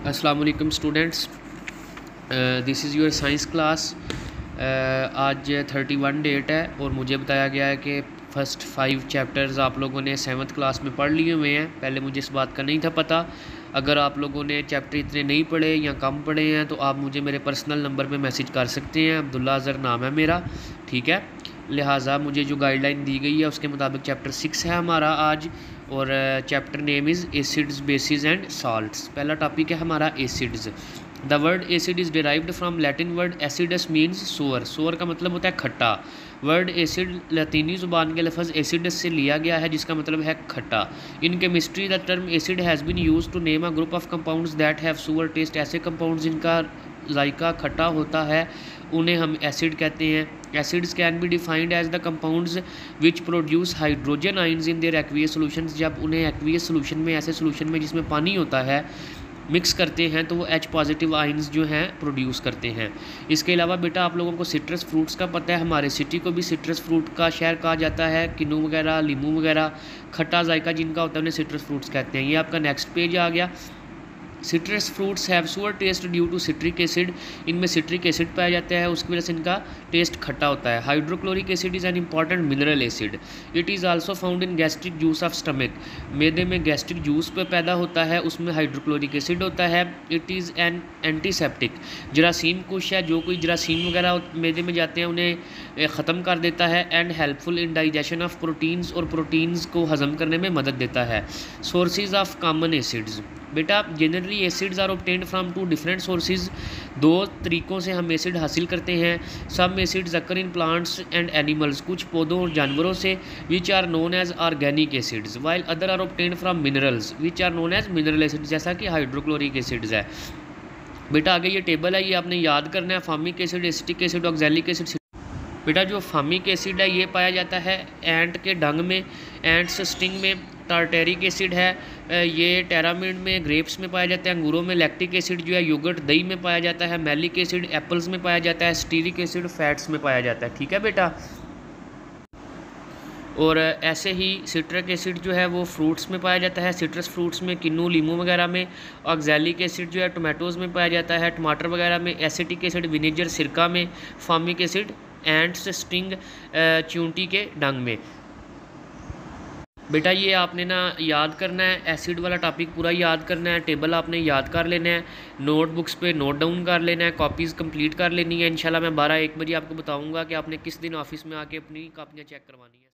अस्सलाम वालेकुम students this is your science class आज थर्टी वन डेट है और मुझे बताया गया है कि फ़र्स्ट फाइव चैप्टर्स आप लोगों ने सेवन्थ क्लास में पढ़ लिए हुए हैं। पहले मुझे इस बात का नहीं था पता। अगर आप लोगों ने चैप्टर इतने नहीं पढ़े या कम पढ़े हैं तो आप मुझे मेरे पर्सनल नंबर पे मैसेज कर सकते हैं। अब्दुल्ला अज़र नाम है मेरा, ठीक है? लिहाजा मुझे जो गाइडलाइन दी गई है, उसके मुताबिक चैप्टर सिक्स है हमारा आज। और chapter name is acids bases and salts पहला टॉपिक है हमारा acids the word acid is derived from Latin word acidus means sour sour का मतलब होता है खट्टा. वर्ड एसिड लतीनी ज़ुबान के लफज एसिडस से लिया गया है, जिसका मतलब है खट्टा. In chemistry the term acid has been use to name a group of compounds that have sour taste ऐसे कंपाउंड्स जिनका जायका खट्टा होता है, उन्हें हम एसिड कहते हैं। Acids can be defined as the compounds which produce hydrogen ions in their aqueous solution जब उन्हें एक्वियस सोल्यूशन में, ऐसे सोल्यूशन में जिसमें पानी होता है मिक्स करते हैं तो वो एच पॉजिटिव आइंस जो हैं प्रोड्यूस करते हैं। इसके अलावा बेटा, आप लोगों को सिट्रस फ्रूट्स का पता है। हमारे सिटी को भी सिट्रस फ्रूट का शहर कहा जाता है। किन्नू वगैरह, लीमू वगैरह, खट्टा जायका जिनका होता है, उन्हें सिट्रस फ्रूट्स कहते हैं। ये आपका नेक्स्ट पेज आ गया। Citrus fruits have sour taste due to citric acid इनमें सिट्रिक एसिड पाया जाता है, उसकी वजह से इनका टेस्ट खट्टा होता है। Hydrochloric acid is an important mineral acid it is also found in gastric juice of stomach मैदे में गैस्ट्रिक जूस पे पैदा होता है, उसमें हाइड्रोक्लोरिक एसिड होता है। इट इज़ एन एंटीसेप्टिक जरासीम कुछ है, जो कोई जरासीम वगैरह मैदे में जाते हैं, उन्हें ख़त्म कर देता है and helpful in digestion of proteins और प्रोटीन्स को हज़म करने में मदद देता है। सोर्सेज ऑफ़ कॉमन एसिड्स बेटा generally acids are obtained from two different sources दो तरीक़ों से हम एसिड हासिल करते हैं। Some acids occur in plants and animals कुछ पौधों और जानवरों से which are known as organic acids while other are obtained from minerals which are known as mineral acid जैसा कि हाइड्रोक्लोरिक एसिड्स है। बेटा, आगे ये टेबल है, ये आपने याद करना है formic acid acetic acid oxalic acid बेटा, जो फार्मिक एसिड है, ये पाया जाता है एंट के डंग में एंट्स स्टिंग में टार्टेरिक एसिड है ये टेरामिड में, ग्रेप्स में पाया जाता है, अंगूरों में, लैक्टिक एसिड जो है, योगर्ट, दही में पाया जाता है, मैलिक एसिड, एप्पल्स में पाया जाता है, स्टीरिक एसिड, फैट्स में पाया जाता है। ठीक है बेटा? और ऐसे ही सिट्रक एसिड जो है, वो फ्रूट्स में पाया जाता है, सिट्रस फ्रूट्स में, किन्नू, लीमू वगैरह में ऑक्जैलिक एसिड जो है, टोमेटोज़ में पाया जाता है, टमाटर वगैरह में, एसिटिक एसिड विनेजर सिरका में, फार्मिक एसिड, एंड्स, स्टिंग चूंटी के डंग में। बेटा, ये आपने ना याद करना है एसिड वाला टॉपिक पूरा याद करना है टेबल आपने याद कर लेना है नोटबुक्स पे नोट डाउन कर लेना है कॉपीज़ कंप्लीट कर लेनी है। इंशाल्लाह मैं बारह एक बजे आपको बताऊँगा कि आपने किस दिन ऑफ़िस में आके अपनी कापियाँ चेक करवानी है।